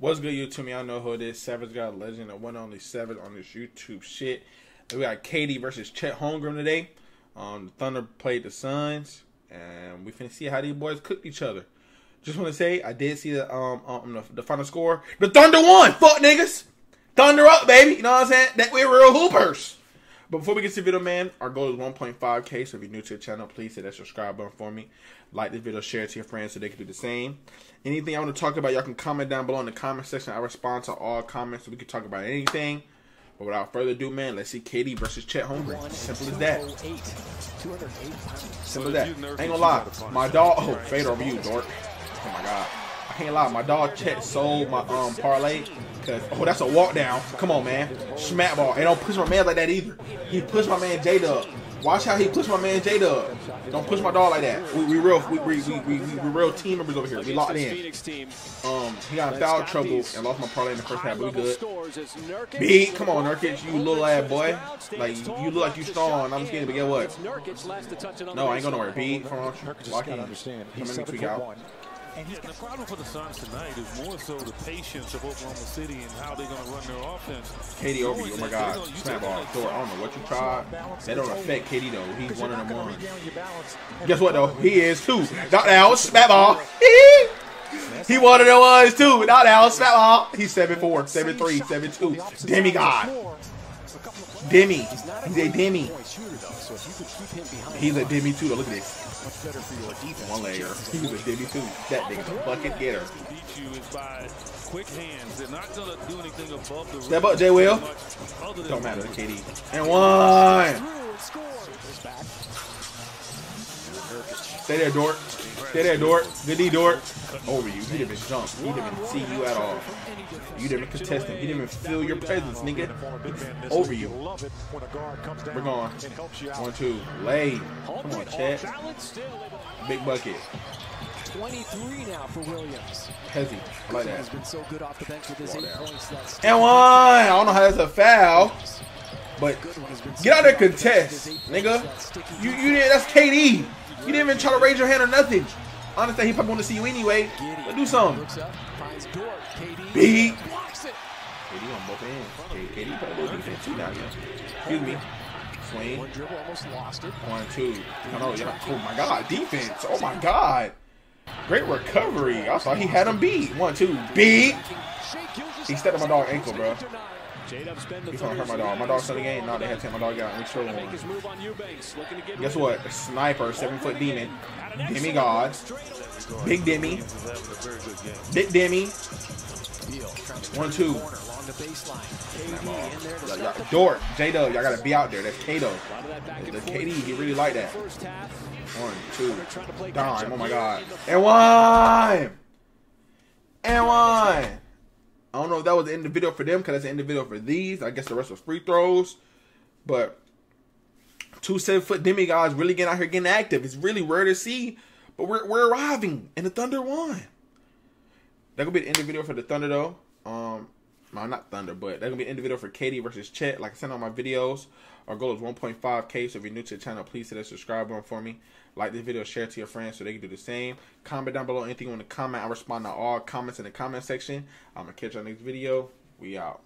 What's good, YouTube? Y'all know who it is. Savage Guy Legend, the one only Savage on this YouTube shit. We got KD versus Chet Holmgren today. Um, the Thunder played the Suns, and we finna see how these boys cooked each other. Just want to say, I did see the um, um the, the final score. The Thunder won. Fuck niggas. Thunder up, baby. You know what I'm saying? That we're real hoopers. But before we get to the video, man, our goal is 1.5k. So if you're new to the channel, please hit that subscribe button for me. Like this video, share it to your friends so they can do the same. Anything I want to talk about, y'all can comment down below in the comment section. I respond to all comments, so we can talk about anything. But without further ado, man, let's see KD versus Chet Holmgren. Simple as that. Simple as that. Ain't gonna lie, my dog. Oh, fade over you, Dort. Oh my god. I can't lie, my dog Chet sold my um parlay. Cause oh, that's a walk down. Come on, man. Smack ball. And don't push my man like that either. He pushed my man J Dub. Watch how he pushed my man J Dub. Don't push my dog like that. We, we real we, we, we, we, we real team members over here. We locked in. Um, he got in foul trouble and lost my parlay in the first half, but we good. Beat, come on, Nurkic, you little ass boy. Like you look like you strong. I'm skinny, but get what? No, I ain't going nowhere. Beat, come on, lock in. Come in and tweak out. And he's yeah, the problem for the Suns tonight is more so the patience of Oklahoma City and how they're going to run their offense. KD over you. Oh my God. Snap ball. Thor. I don't know what you tried. That don't affect KD though. He's one of the ones. Guess what though? He is too. Not now. Snap ball. he one of the ones too. Not now. Snap ball. He's 7'4", 7'3", 7'2". Demigod. Demi. He's a Demi. He's a Demi too. Look at this. One layer. He's a Demi too. That nigga's a bucket getter. Step up, J. Will. Don't matter, KD. And one. Stay there, Dort. Stay there, Dort. Good D, Dort. Over you. He didn't even jump. He didn't even see you at all. You didn't even contest him. He didn't even feel your presence, nigga. Over you. We're going. One, two. Lay. Come on, Chet. Big bucket. 23 now for Williams. I like that. Has been so good off the bench with his eight points. And one. I don't know how that's a foul. But get out there contest, nigga. You you did that's KD. You didn't even try to raise your hand or nothing. I understand he probably want to see you anyway. But do something. Beat. KD on both ends. KD probably a defense too now, yeah. Excuse me. Swing. One dribble almost lost it. One, two. No, no, yeah. Oh my god, defense. Oh my god. Great recovery. I thought he had him beat. One, two, beat. He stepped on my dog ankle, bro. He's gonna hurt my dog. My dog's in the game. No, they had to take my dog out. Make sure one. Guess what? A sniper, seven foot demon, demigod, big demi, big demi. One, two. Dort, J Dub, y'all gotta be out there. That's Kato. The KD, he really like that. One, two, dime. Oh my god. And one! And one! I don't know if that was the individual for them because that's the individual for these. I guess the rest was free throws. But two seven foot demigods really getting out here getting active. It's really rare to see. But we're we're arriving and the Thunder won. That gonna be the end of the video for the Thunder though. Um not Thunder, but that's gonna be an individual for KD versus Chet. Like I said on my videos, our goal is 1.5k. So if you're new to the channel, please hit that subscribe button for me. Like this video, share it to your friends so they can do the same. Comment down below anything you want to comment. I respond to all comments in the comment section. I'm gonna catch you on next video. We out.